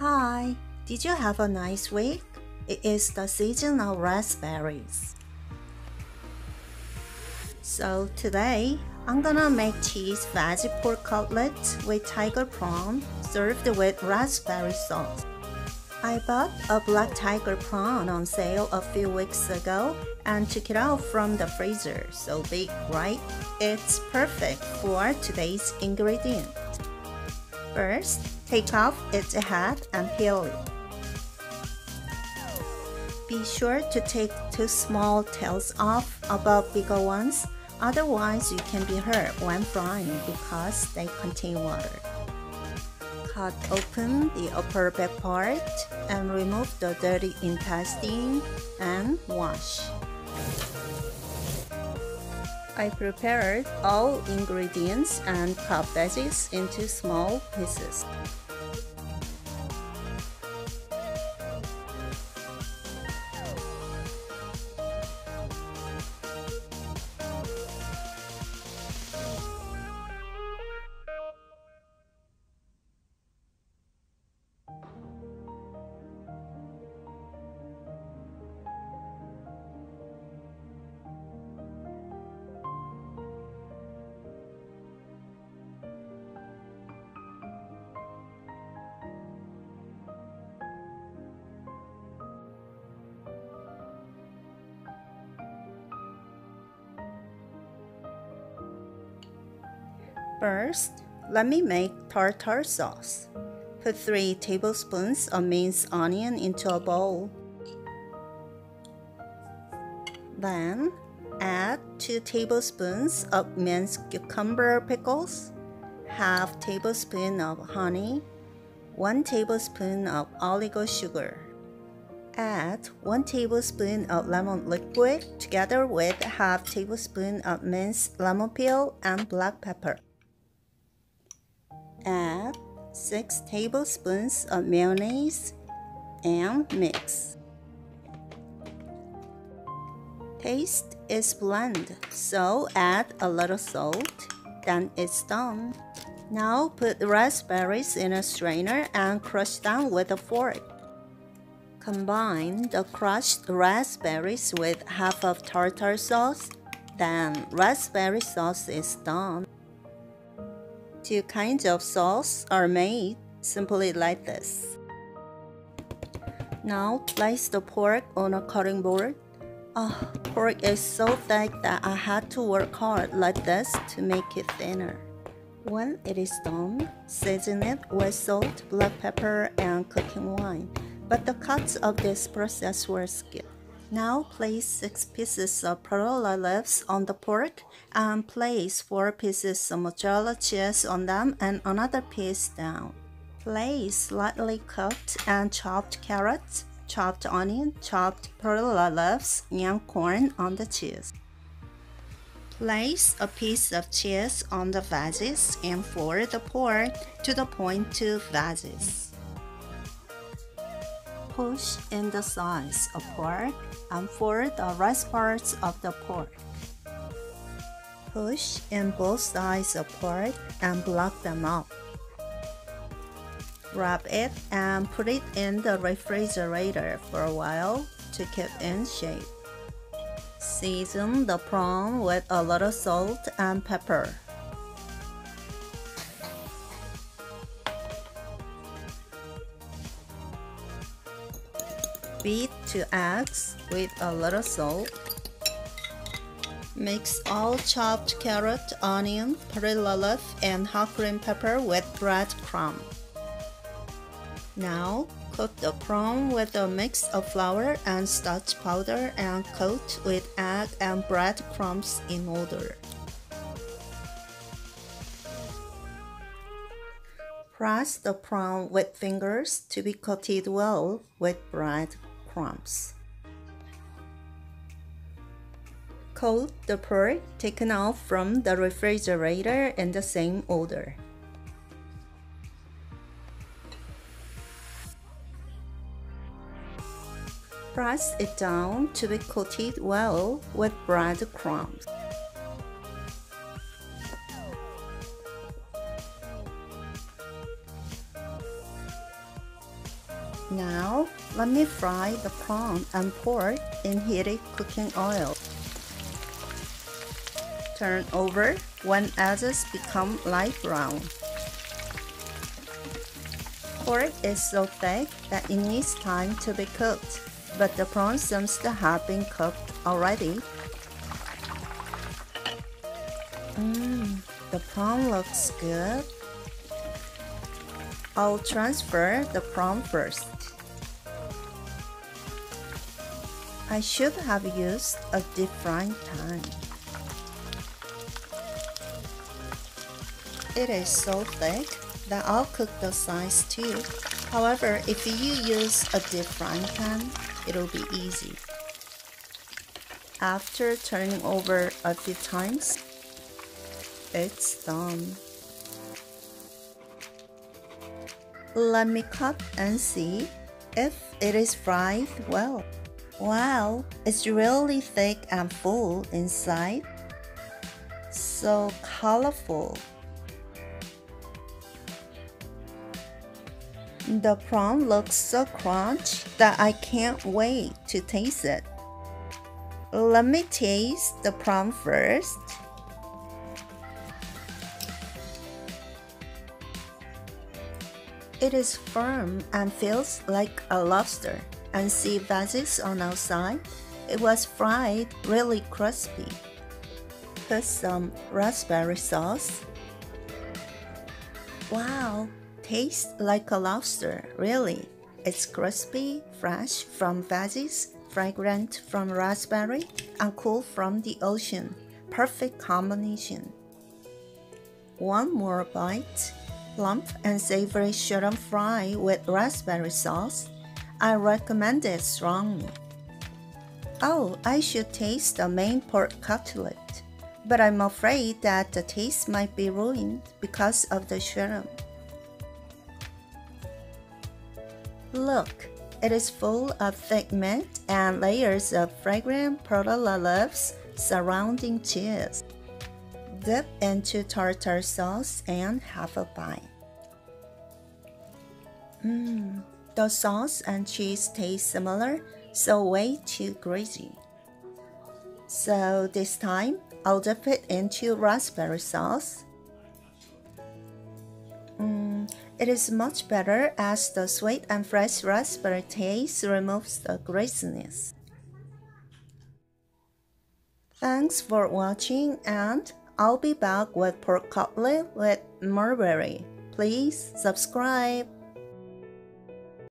Hi, did you have a nice week? It is the season of raspberries. So today, I'm gonna make cheese veggie pork cutlets with tiger prawn served with raspberry sauce. I bought a black tiger prawn on sale a few weeks ago and took it out from the freezer, so big, right? It's perfect for today's ingredient. First, take off its head and peel it. Be sure to take two small tails off above bigger ones, otherwise you can be hurt when frying because they contain water. Cut open the upper back part and remove the dirty intestine and wash. I prepared all ingredients and cut veggies into small pieces. First, let me make tartar sauce. Put 3 tablespoons of minced onion into a bowl. Then, add 2 tablespoons of minced cucumber pickles, half tablespoon of honey, 1 tablespoon of oligo sugar. Add 1 tablespoon of lemon liquid together with half tablespoon of minced lemon peel and black pepper. Add 6 tablespoons of mayonnaise and mix. Taste is bland, so add a little salt, then it's done. Now put raspberries in a strainer and crush them with a fork. Combine the crushed raspberries with half of tartar sauce, then raspberry sauce is done. Two kinds of sauce are made simply like this. Now place the pork on a cutting board. Oh, pork is so thick that I had to work hard like this to make it thinner. When it is done, season it with salt, black pepper, and cooking wine. But the cuts of this process were skipped. Now place 6 pieces of perilla leaves on the pork and place 4 pieces of mozzarella cheese on them and another piece down. Place slightly cooked and chopped carrots, chopped onion, chopped perilla leaves, and corn on the cheese. Place a piece of cheese on the veggies and fold the pork to the point to veggies push in the sides of pork and for the rest parts of the pork. Push in both sides of pork and block them up. Wrap it and put it in the refrigerator for a while to keep in shape. Season the prawn with a little salt and pepper. Beat two eggs with a little salt. Mix all chopped carrot, onion, perilla leaf, and hot green pepper with bread breadcrumb. Now, coat the prawn with a mix of flour and starch powder and coat with egg and breadcrumbs in order. Press the prawn with fingers to be coated well with bread crumbs. Coat the pork taken out from the refrigerator in the same order. Press it down to be coated well with bread crumbs. Now, let me fry the prawn and pork in heated cooking oil. Turn over when edges become light brown. Pork is so thick that it needs time to be cooked, but the prawn seems to have been cooked already. Mmm, the prawn looks good. I'll transfer the prawn first. I should have used a frying pan. It is so thick that I'll cook the sides too. However, if you use a deep frying pan, it'll be easy. After turning over a few times, it's done. Let me cut and see if it is fried well. Wow, it's really thick and full inside. So colorful. The prawn looks so crunchy that I can't wait to taste it. Let me taste the prawn first. It is firm and feels like a lobster and see veggies on outside. It was fried really crispy. Put some raspberry sauce. Wow, tastes like a lobster, really. It's crispy, fresh from veggies, fragrant from raspberry, and cool from the ocean. Perfect combination. One more bite. Plump and savory shrimp fry with raspberry sauce I recommend it strongly. Oh, I should taste the main pork cutlet, but I'm afraid that the taste might be ruined because of the shrimp. Look, it is full of thick meat and layers of fragrant perilla leaves surrounding cheese. Dip into tartar sauce and have a bite. Mmm. The sauce and cheese taste similar, so way too greasy. So this time, I'll dip it into raspberry sauce. Mm, it is much better as the sweet and fresh raspberry taste removes the greasiness. Thanks for watching and I'll be back with pork cutlet with mulberry. Please subscribe.